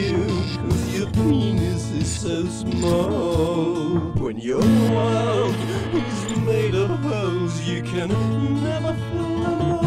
you Cause your penis is so small. When your world is made of holes You can never fool